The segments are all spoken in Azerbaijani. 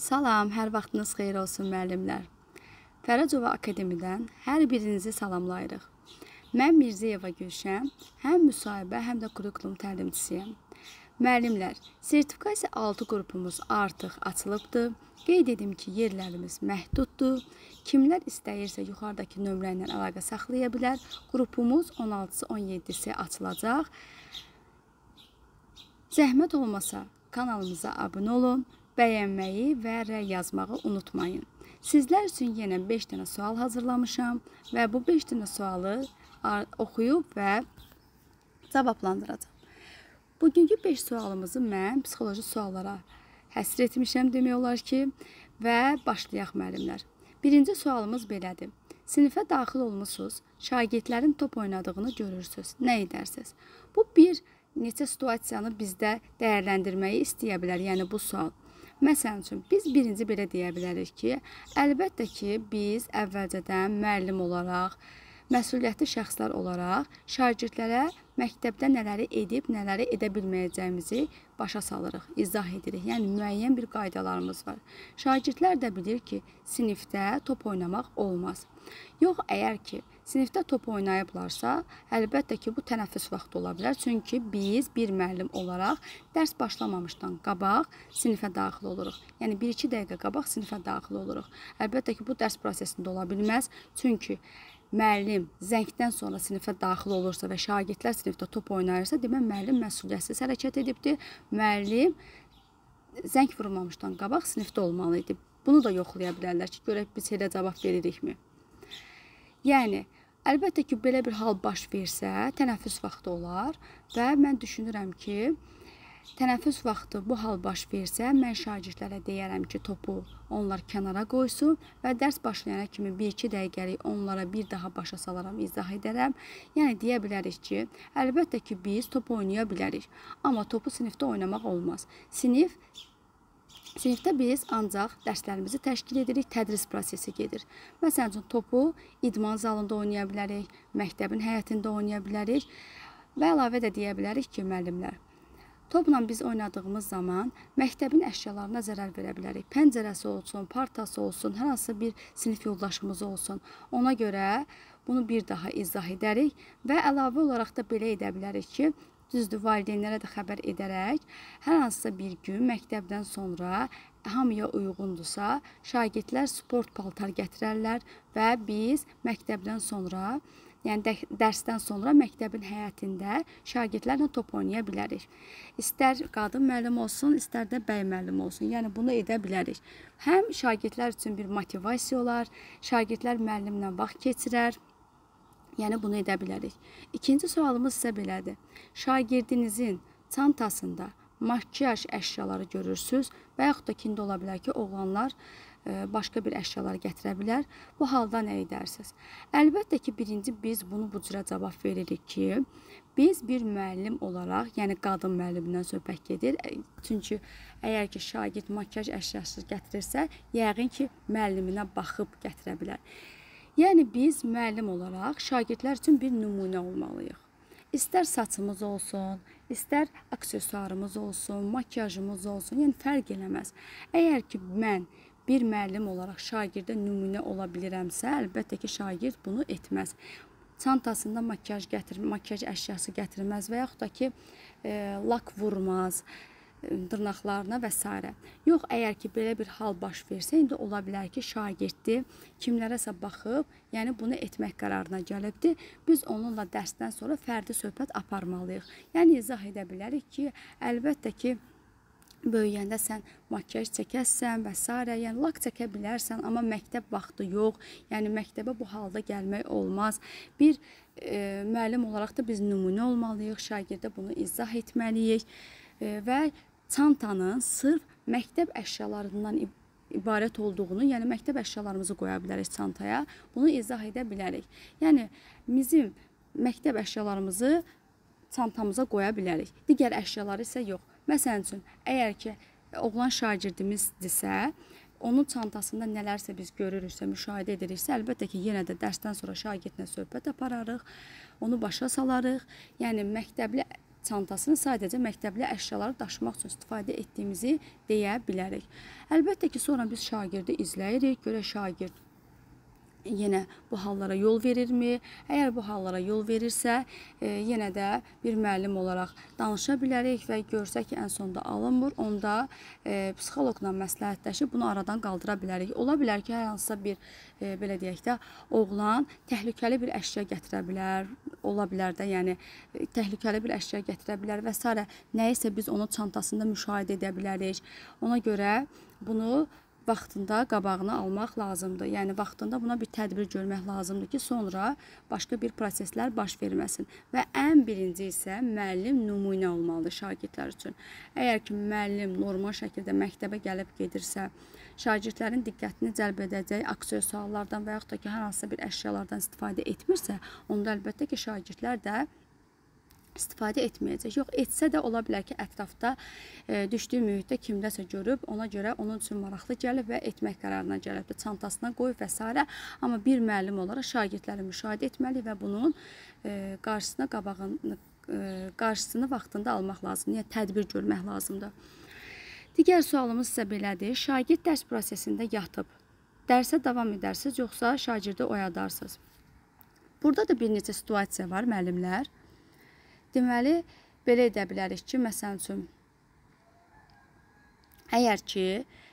Salam, hər vaxtınız xeyir olsun müəllimlər. Fərəcova Akademiyadan hər birinizi salamlayırıq. Mən Mirzəyeva Gülşən, həm müsahibə, həm də kurikulum təlimçisiyəm. Müəllimlər, sertifikasiya 6 qrupumuz artıq açılıbdır. Qeyd edim ki, yerlərimiz məhduddur. Kimlər istəyirsə yuxarıdakı nömrə ilə əlaqə saxlaya bilər. Qrupumuz 16-sı, 17-si açılacaq. Zəhmət olmasa kanalımıza abunə olun bəyənməyi və rəy yazmağı unutmayın. Sizlər üçün yenə 5 dənə sual hazırlamışam və bu 5 dənə sualı oxuyub və cavablandıracağam. Bugünkü 5 sualımızı mən psixoloji suallara həsr etmişəm demək olar ki, və başlayaq müəllimlər. Birinci sualımız belədir. Sinifə daxil olmusunuz, şagirdlərin top oynadığını görürsüz. Nə edərsiniz? Bu bir neçə situasiyanı bizdə dəyərləndirməyi istəyə bilər, yəni bu sual. Məsələn üçün, biz birinci belə deyə bilərik ki, əlbəttə ki, biz əvvəlcədən müəllim olaraq, məsuliyyətli şəxslər olaraq şagirdlərə məktəbdə nələri edib, nələri edə bilməyəcəyimizi başa salırıq, izah edirik. Yəni müəyyən bir qaydalarımız var. Şagirdlər də bilir ki, sinifdə top oynamaq olmaz. Yox, əgər ki, Sinifdə top oynayıblarsa, əlbəttə ki, bu tənəffüs vaxtı ola bilər. Çünki biz bir müəllim olaraq dərs başlamamışdan qabaq sinifə daxil oluruq. Yəni 1-2 dəqiqə qabaq sinifə daxil oluruq. Əlbəttə ki, bu dərs prosesində ola bilməz. Çünki müəllim zəngdən sonra sinifə daxil olursa və şagirdlər sinifdə top oynayırsa, demək müəllim məsuliyyətsiz hərəkət edibdir. Müəllim zəng vurmamışdan qabaq sinifdə olmalı idi. Bunu da yoxlaya bilərlər ki, görək biz elə cavab veririkmi? Yəni Əlbəttə ki, belə bir hal baş versə, tənəffüs vaxtı olar və mən düşünürəm ki, tənəffüs vaxtı bu hal baş versə, mən şagirdlərə deyərəm ki, topu onlar kənara qoysun və dərs başlayana kimi 1-2 dəqiqəlik onlara bir daha başa salaram, izah edərəm. Yəni deyə bilərik ki, əlbəttə ki, biz top oynaya bilərik, amma topu sinifdə oynamaq olmaz. Sinif Sinifdə biz ancaq dərslərimizi təşkil edirik, tədris prosesi gedir. Məsələn üçün topu idman zalında oynaya bilərik, məktəbin həyətində oynaya bilərik və əlavə də deyə bilərik ki, müəllimlər, Topla biz oynadığımız zaman məktəbin əşyalarına zərər verə bilərik. Pəncərəsi olsun, partası olsun, hər hansı bir sinif yoldaşımız olsun. Ona görə bunu bir daha izah edərik və əlavə olaraq da belə edə bilərik ki, Düzdür, valideynlərə də xəbər edərək hər hansısa bir gün məktəbdən sonra hamıya uyğundursa, şagirdlər sport paltar gətirərlər və biz məktəbdən sonra yəni dərsdən sonra məktəbin həyətində şagirdlərlə top oynaya bilərik. İstər qadın müəllim olsun, istər də bəy müəllim olsun. Yəni bunu edə bilərik. Həm şagirdlər üçün bir motivasiya olar, şagirdlər müəllimlə vaxt keçirər Yəni bunu edə bilərik. İkinci sualımız isə belədir. Şagirdinizin çantasında makiyaj əşyaları görürsüz və yaxud da kində ola bilər ki, oğlanlar e, başqa bir əşyalar gətirə bilər. Bu halda nə edərsiniz? Əlbəttə ki, birinci biz bunu bu cürə cavab veririk ki, biz bir müəllim olaraq, yəni qadın müəllimindən söhbət gedir. E, çünki əgər ki, şagird makiyaj əşyası gətirirsə, yəqin ki, müəlliminə baxıb gətirə bilər. Yəni biz müəllim olaraq şagirdlər üçün bir nümunə olmalıyıq. İstər saçımız olsun, istər aksesuarımız olsun, makiyajımız olsun, yəni fərq eləməz. Əgər ki mən bir müəllim olaraq şagirdə nümunə ola bilirəmsə, əlbəttə ki, şagird bunu etməz. Çantasında makiyaj gətir, makiyaj əşyası gətirməz və yaxud da ki, e, lak vurmaz, dırnaqlarına və s. Yox, əgər ki, belə bir hal baş versə, indi ola bilər ki, şagirdi kimlərəsə baxıb, yəni bunu etmək qərarına gəlibdir. Biz onunla dərsdən sonra fərdi söhbət aparmalıyıq. Yəni izah edə bilərik ki, əlbəttə ki, böyüyəndə sən makiyaj çəkəsən və s. yəni lak çəkə bilərsən, amma məktəb vaxtı yox. Yəni məktəbə bu halda gəlmək olmaz. Bir e, müəllim olaraq da biz nümunə olmalıyıq, şagirdə bunu izah etməliyik e, və çantanın sırf məktəb əşyalarından ibarət olduğunu, yəni məktəb əşyalarımızı qoya bilərik çantaya. Bunu izah edə bilərik. Yəni bizim məktəb əşyalarımızı çantamıza qoya bilərik. Digər əşyaları isə yox. Məsələn üçün, əgər ki oğlan şagirdimizdirsə, onun çantasında nələrsə biz görürüksə, müşahidə ediriksə, əlbəttə ki, yenə də dərsdən sonra şagirdlə söhbət apararıq, onu başa salarıq. Yəni məktəbli çantasını sadəcə məktəbli əşyaları daşımaq üçün istifadə etdiyimizi deyə bilərik. Əlbəttə ki, sonra biz şagirdi izləyirik, görək şagird yenə bu hallara yol verirmi? Əgər bu hallara yol verirsə, e, yenə də bir müəllim olaraq danışa bilərik və görsək ki, ən sonda alınmır, onda e, psixoloqla məsləhətləşib bunu aradan qaldıra bilərik. Ola bilər ki, hər hansısa bir e, belə deyək də, oğlan təhlükəli bir əşya gətirə bilər, ola bilər də, yəni e, təhlükəli bir əşya gətirə bilər və s. nəyisə biz onun çantasında müşahidə edə bilərik. Ona görə bunu vaxtında qabağını almaq lazımdır. Yəni vaxtında buna bir tədbir görmək lazımdır ki, sonra başqa bir proseslər baş verməsin. Və ən birinci isə müəllim nümunə olmalıdır şagirdlər üçün. Əgər ki, müəllim normal şəkildə məktəbə gəlib gedirsə, şagirdlərin diqqətini cəlb edəcək aksiya suallardan və yaxud da ki, hər hansısa bir əşyalardan istifadə etmirsə, onda əlbəttə ki, şagirdlər də istifadə etməyəcək. Yox, etsə də ola bilər ki, ətrafda e, düşdüyü mühitdə kimdəsə görüb, ona görə onun üçün maraqlı gəlib və etmək qərarına gəlibdir. Çantasına qoyub və s. Amma bir müəllim olaraq şagirdləri müşahidə etməli və bunun e, qarşısına qabağını e, qarşısını vaxtında almaq lazımdır. Yəni tədbir görmək lazımdır. Digər sualımız isə belədir. Şagird dərs prosesində yatıb dərsə davam edərsiniz, yoxsa şagirdi oyadarsınız? Burada da bir neçə situasiya var müəllimlər. Deməli, belə edə bilərik ki, məsəl üçün, əgər ki,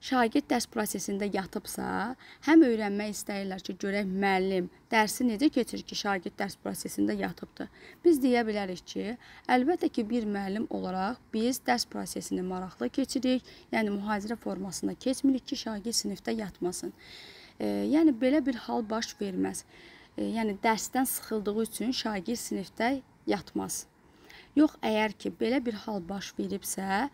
şagird dərs prosesində yatıbsa, həm öyrənmək istəyirlər ki, görək müəllim dərsi necə keçir ki, şagird dərs prosesində yatıbdır. Biz deyə bilərik ki, əlbəttə ki, bir müəllim olaraq biz dərs prosesini maraqlı keçirik, yəni mühazirə formasında keçmirik ki, şagird sinifdə yatmasın. E, yəni belə bir hal baş verməz. E, yəni dərsdən sıxıldığı üçün şagird sinifdə yatmaz. Yox, əgər ki, belə bir hal baş veribsə,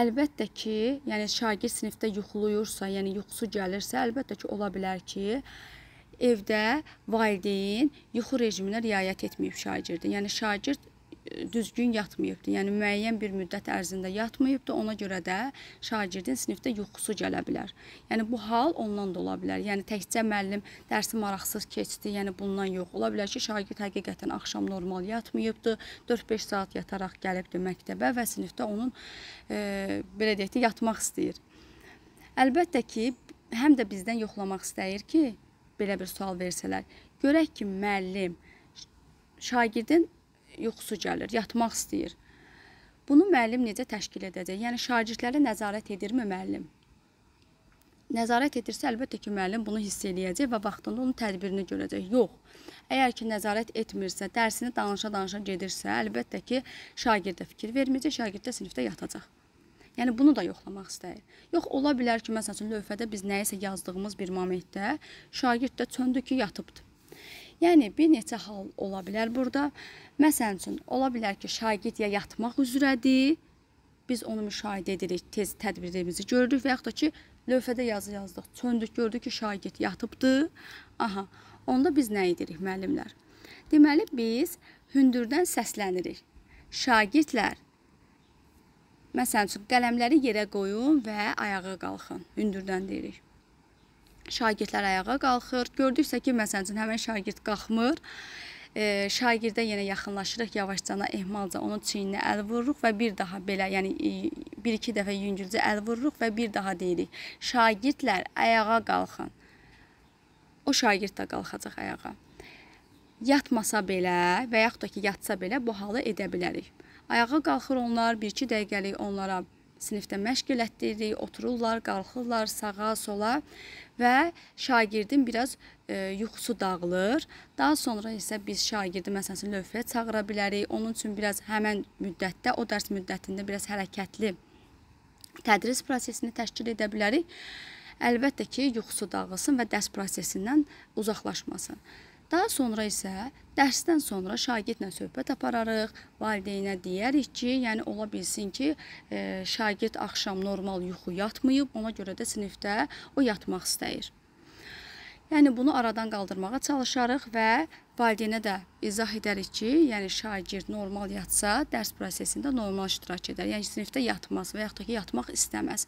əlbəttə ki, yəni şagird sinifdə yuxuluyursa, yəni yuxusu gəlirsə, əlbəttə ki, ola bilər ki, evdə valideyn yuxu rejiminə riayət etməyib şagirdi. Yəni şagird düzgün yatmayıbdı. Yəni müəyyən bir müddət ərzində yatmayıbdı. Ona görə də şagirdin sinifdə yuxusu gələ bilər. Yəni bu hal ondan da ola bilər. Yəni təkcə müəllim dərsi maraqsız keçdi, yəni bundan yox. Ola bilər ki, şagird həqiqətən axşam normal yatmayıbdı. 4-5 saat yataraq gəlibdi məktəbə və sinifdə onun e, belə deyək də yatmaq istəyir. Əlbəttə ki, həm də bizdən yoxlamaq istəyir ki, belə bir sual versələr. Görək ki, müəllim şagirdin yuxusu gəlir, yatmaq istəyir. Bunu müəllim necə təşkil edəcək? Yəni şagirdlərə nəzarət edirmi müəllim? Nəzarət edirsə, əlbəttə ki, müəllim bunu hiss eləyəcək və vaxtında onun tədbirini görəcək. Yox. Əgər ki, nəzarət etmirsə, dərsini danışa-danışa gedirsə, əlbəttə ki, şagirdə fikir verməyəcək, şagird də sinifdə yatacaq. Yəni bunu da yoxlamaq istəyir. Yox, ola bilər ki, məsəl üçün lövhədə biz nəyisə yazdığımız bir momentdə şagird də çöndü ki, yatıbdı. Yəni bir neçə hal ola bilər burada. Məsəl üçün ola bilər ki, şagird ya yatmaq üzrədir, biz onu müşahidə edirik, tez tədbirimizi görürük və yaxud da ki, lövhədə yazı yazdıq, çöndük, gördük ki, şagird yatıbdı. Aha, onda biz nə edirik müəllimlər? Deməli biz hündürdən səslənirik. Şagirdlər Məsələn üçün qələmləri yerə qoyun və ayağa qalxın. Hündürdən deyirik şagirdlər ayağa qalxır. Gördüksə ki, məsəl üçün həmin şagird qalxmır, e, şagirdə yenə yaxınlaşırıq, yavaşcana ehmalca onun çiyninə əl vururuq və bir daha belə, yəni e, bir-iki dəfə yüngülcə əl vururuq və bir daha deyirik. Şagirdlər ayağa qalxın. O şagird də qalxacaq ayağa. Yatmasa belə və yaxud da ki, yatsa belə bu halı edə bilərik. Ayağa qalxır onlar, 1-2 dəqiqəlik onlara sinifdə məşq elətdiririk, otururlar, qalxırlar sağa, sola və şagirdin biraz e, yuxusu dağılır. Daha sonra isə biz şagirdi məsələn lövhəyə çağıra bilərik. Onun üçün biraz həmən müddətdə, o dərs müddətində biraz hərəkətli tədris prosesini təşkil edə bilərik. Əlbəttə ki, yuxusu dağılsın və dərs prosesindən uzaqlaşmasın. Daha sonra isə dərsdən sonra şagirdlə söhbət apararıq, valideynə deyərik ki, yəni ola bilsin ki, e, şagird axşam normal yuxu yatmayıb, ona görə də sinifdə o yatmaq istəyir. Yəni bunu aradan qaldırmağa çalışarıq və valideynə də izah edərik ki, yəni şagird normal yatsa, dərs prosesində normal iştirak edər. Yəni sinifdə yatmaz və yaxud da ki, yatmaq istəməz.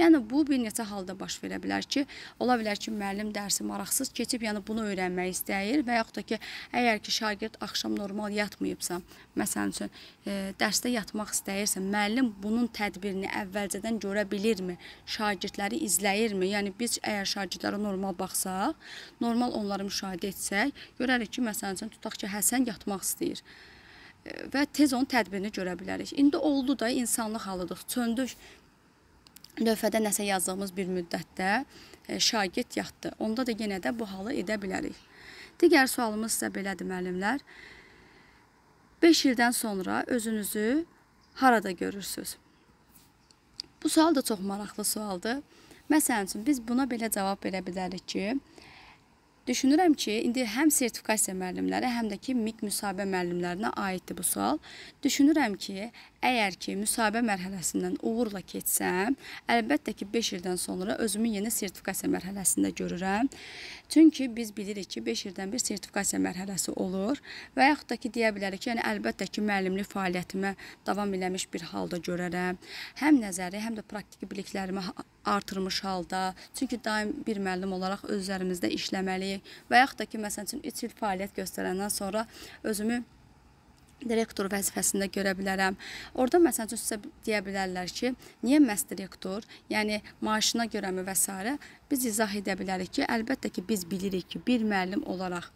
Yəni bu bir neçə halda baş verə bilər ki, ola bilər ki, müəllim dərsi maraqsız keçib, yəni bunu öyrənmək istəyir və yaxud da ki, əgər ki, şagird axşam normal yatmayıbsa, məsələn üçün e, dərsdə yatmaq istəyirsə, müəllim bunun tədbirini əvvəlcədən görə bilirmi? Şagirdləri izləyirmi? Yəni biz əgər şagirdlərə normal baxsaq, normal onları müşahidə etsək, görərik ki, məsələn üçün tutaq ki, Həsən yatmaq istəyir e, və tez onun tədbirini görə bilərik. İndi oldu da insanlıq halıdır. Çöndük lövhədə nəsə yazdığımız bir müddətdə e, şagird yatdı. Onda da yenə də bu halı edə bilərik. Digər sualımız isə belədir müəllimlər. 5 ildən sonra özünüzü harada görürsüz? Bu sual da çox maraqlı sualdır. Məsələn üçün biz buna belə cavab verə bilərik ki, Düşünürəm ki, indi həm sertifikasiya müəllimləri, həm də ki, MİQ müsahibə müəllimlərinə aiddir bu sual. Düşünürəm ki, əgər ki, müsahibə mərhələsindən uğurla keçsəm, əlbəttə ki, 5 ildən sonra özümü yeni sertifikasiya mərhələsində görürəm. Çünki biz bilirik ki, 5 ildən bir sertifikasiya mərhələsi olur və yaxud da ki, deyə bilərik ki, yəni əlbəttə ki, müəllimlik fəaliyyətimə davam eləmiş bir halda görərəm. Həm nəzəri, həm də praktiki biliklərimi artırmış halda. Çünki daim bir müəllim olaraq öz üzərimizdə işləməliyik və yaxud da ki, məsələn üçün 3 il fəaliyyət göstərəndən sonra özümü direktor vəzifəsində görə bilərəm. Orada məsələn sizə deyə bilərlər ki, niyə məhz direktor, yəni maaşına görəmi və s. biz izah edə bilərik ki, əlbəttə ki, biz bilirik ki, bir müəllim olaraq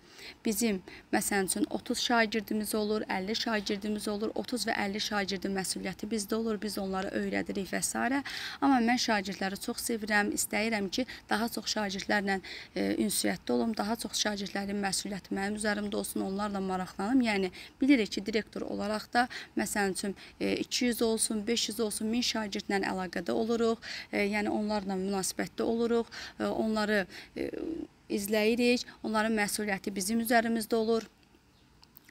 bizim məsələn üçün 30 şagirdimiz olur, 50 şagirdimiz olur, 30 və 50 şagirdin məsuliyyəti bizdə olur, biz onları öyrədirik və s. Amma mən şagirdləri çox sevirəm, istəyirəm ki, daha çox şagirdlərlə e, ünsiyyətdə olum, daha çox şagirdlərin məsuliyyəti mənim üzərimdə olsun, onlarla maraqlanım. Yəni bilirik ki, direktor olaraq da məsələn üçün e, 200 olsun, 500 olsun, 1000 şagirdlə əlaqədə oluruq. E, yəni onlarla münasibətdə oluruq. Onları e, izləyirik. Onların məsuliyyəti bizim üzərimizdə olur.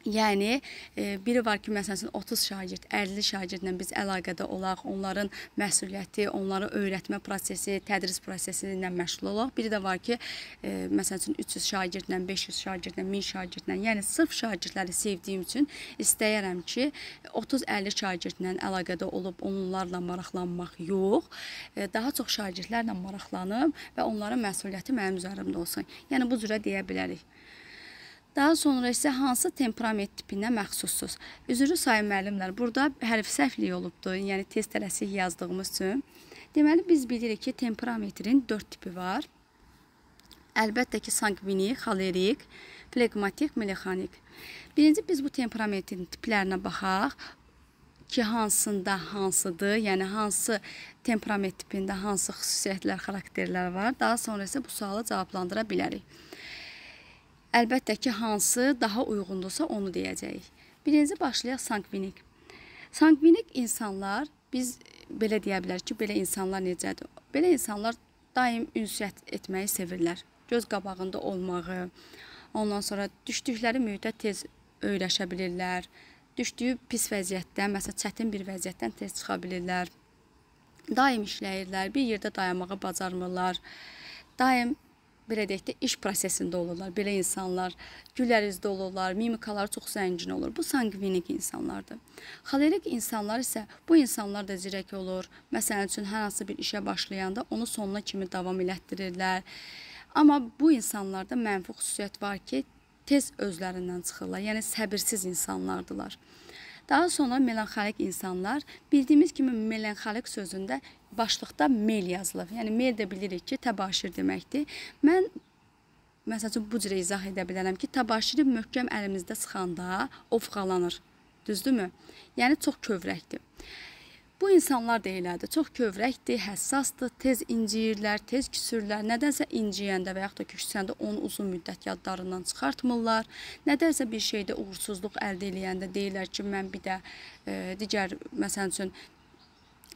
Yəni e, biri var ki, məsələn 30 şagird, 50 şagirdlə biz əlaqədə olaq, onların məsuliyyəti, onları öyrətmə prosesi, tədris prosesi ilə məşğul olaq. Biri də var ki, e, məsələn 300 şagirdlə, 500 şagirdlə, 1000 şagirdlə, yəni sırf şagirdləri sevdiyim üçün istəyirəm ki, 30-50 şagirdlə əlaqədə olub onlarla maraqlanmaq yox, e, daha çox şagirdlərlə maraqlanım və onların məsuliyyəti mənim üzərimdə olsun. Yəni bu cürə deyə bilərik. Daha sonra isə hansı temperament tipinə məxsussuz? Üzrü sayın müəllimlər, burada hərf səhvliyi olubdur, yəni tez tələsik yazdığımız üçün. Deməli, biz bilirik ki, temperametrin 4 tipi var. Əlbəttə ki, sanguinik, xolerik, flegmatik, mexanik. Birinci biz bu temperamentin tiplərinə baxaq ki, hansında hansıdır, yəni hansı temperament tipində hansı xüsusiyyətlər, xarakterlər var. Daha sonra isə bu sualı cavablandıra bilərik. Əlbəttə ki, hansı daha uyğundursa onu deyəcəyik. Birinci başlayaq sanguinik. Sanguinik insanlar, biz belə deyə bilərik ki, belə insanlar necədir? Belə insanlar daim ünsiyyət etməyi sevirlər. Göz qabağında olmağı, ondan sonra düşdükləri mühitə tez öyrəşə bilirlər. Düşdüyü pis vəziyyətdən, məsələn, çətin bir vəziyyətdən tez çıxa bilirlər. Daim işləyirlər, bir yerdə dayanmağı bacarmırlar. Daim belə deyək də iş prosesində olurlar. Belə insanlar gülər üzlü olurlar, mimikaları çox zəngin olur. Bu sanguinik insanlardır. Xolerik insanlar isə bu insanlar da zirək olur. Məsələn üçün hər hansı bir işə başlayanda onu sonuna kimi davam elətdirirlər. Amma bu insanlarda mənfi xüsusiyyət var ki, tez özlərindən çıxırlar. Yəni səbirsiz insanlardılar. Daha sonra melanxolik insanlar bildiyimiz kimi melanxolik sözündə başlıqda mel yazılır. Yəni mel də bilirik ki, təbaşir deməkdir. Mən məsəl üçün bu cürə izah edə bilərəm ki, təbaşiri möhkəm əlimizdə sıxanda ovxalanır. Düzdürmü? Yəni çox kövrəkdir. Bu insanlar da elədir. Çox kövrəkdir, həssasdır, tez inciyirlər, tez küsürlər. Nədənsə inciyəndə və yaxud da küsəndə onu uzun müddət yadlarından çıxartmırlar. Nədənsə bir şeydə uğursuzluq əldə eləyəndə deyirlər ki, mən bir də e, digər məsəl üçün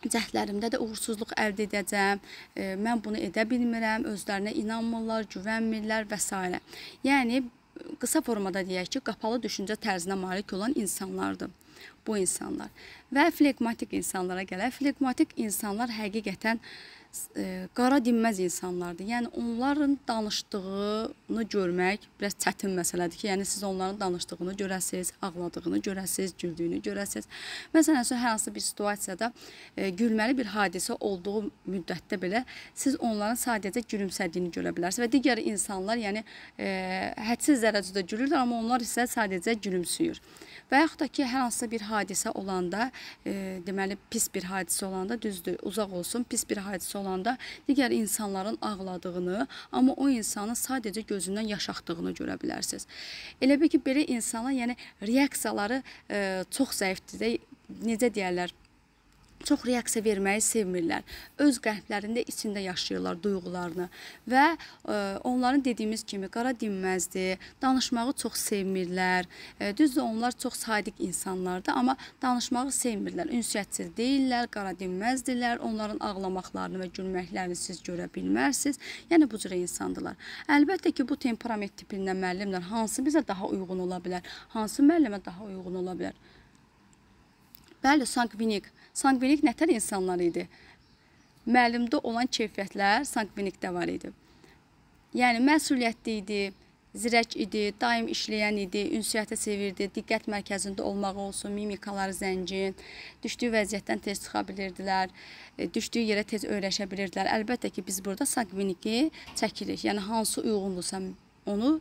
cəhdlərimdə də uğursuzluq əldə edəcəm, e, mən bunu edə bilmirəm, özlərinə inanmırlar, güvənmirlər və s. Yəni qısa formada deyək ki, qapalı düşüncə tərzinə malik olan insanlardır bu insanlar. Və flegmatik insanlara gələr. Flegmatik insanlar həqiqətən qara dinməz insanlardır. Yəni onların danışdığını görmək biraz çətin məsələdir ki, yəni siz onların danışdığını görəsiz, ağladığını görəsiz, güldüyünü görəsiz. Məsələn, hər hansı bir situasiyada e, gülməli bir hadisə olduğu müddətdə belə siz onların sadəcə gülümsədiyini görə bilərsiniz və digər insanlar, yəni e, hədsiz dərəcədə gülürlər, amma onlar isə sadəcə gülümsüyür. Və yaxud da ki, hər hansısa bir hadisə olanda, e, deməli pis bir hadisə olanda, düzdür, uzaq olsun, pis bir hadisə olanda digər insanların ağladığını, amma o insanın sadəcə gözündən yaş axdığını görə bilərsiniz. Elə bil ki, belə insanlar, yəni reaksiyaları e, çox zəifdir. Necə deyərlər? Çox reaksiya verməyi sevmirlər. Öz qəlblərində içində yaşayırlar duyğularını və ə, e, onların dediyimiz kimi qara dinməzdir, danışmağı çox sevmirlər. Ə, e, düzdür, onlar çox sadiq insanlardır, amma danışmağı sevmirlər. Ünsiyyətsiz deyillər, qara dinməzdirlər. Onların ağlamaqlarını və gülməklərini siz görə bilmərsiniz. Yəni bu cür insandırlar. Əlbəttə ki, bu temperament tipindən müəllimlər hansı bizə daha uyğun ola bilər? Hansı müəllimə daha uyğun ola bilər? Bəli, sangvinik. Sangvinik nətər insanlar idi? Müəllimdə olan keyfiyyətlər sangvinikdə var idi. Yəni məsuliyyətli idi, zirək idi, daim işləyən idi, ünsiyyəti sevirdi, diqqət mərkəzində olmaq olsun, mimikaları zəngin, düşdüyü vəziyyətdən tez çıxa bilirdilər, e, düşdüyü yerə tez öyrəşə bilirdilər. Əlbəttə ki, biz burada sangviniki çəkirik. Yəni hansı uyğundursa onu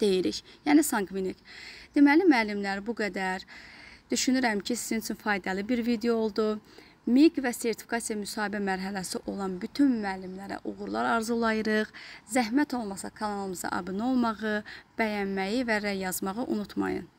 deyirik. Yəni sangvinik. Deməli müəllimlər bu qədər Düşünürəm ki, sizin üçün faydalı bir video oldu. MİQ və sertifikasiya müsahibə mərhələsi olan bütün müəllimlərə uğurlar arzulayırıq. Zəhmət olmasa kanalımıza abunə olmağı, bəyənməyi və rəy yazmağı unutmayın.